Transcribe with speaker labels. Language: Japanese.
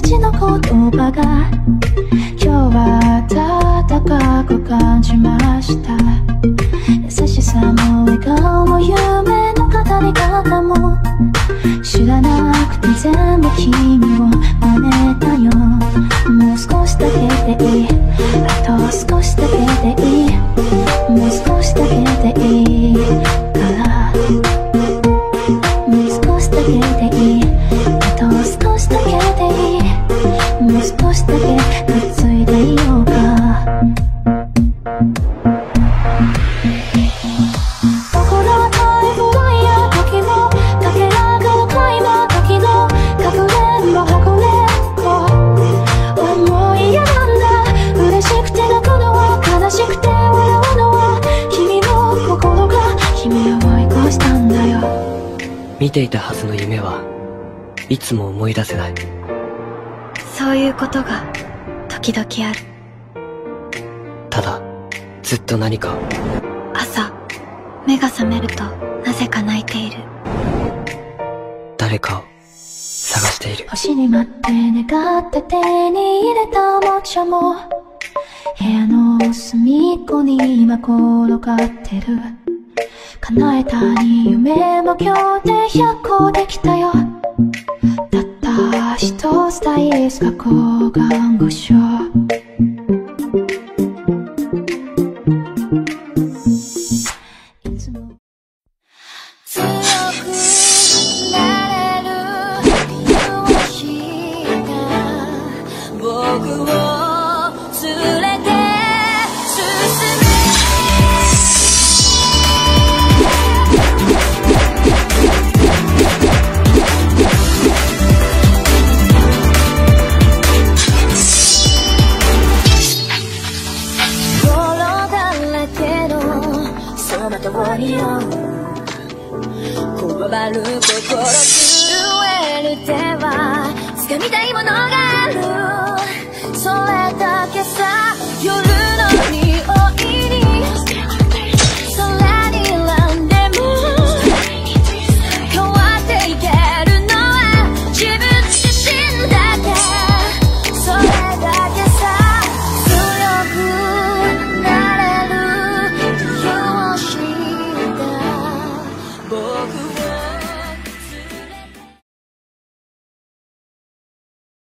Speaker 1: 父の言葉が今日は暖かく感じました。優しさも笑顔も夢の語り方も知らなくて全部君を
Speaker 2: 見ていたはずの夢はいつも思い出せない。
Speaker 3: そういうことが時々ある。
Speaker 2: ただずっと何か。を
Speaker 3: 朝目が覚めるとなぜか泣いている。
Speaker 2: 誰かを探している。
Speaker 1: 星に待って願って手に入れたおもちゃも。部屋の隅っこに今転がってる叶えたに夢も今日で100個できたよ。たった一つ大好き抗がん護所その通りをこわばる心震える手は掴みたいものがある Oh.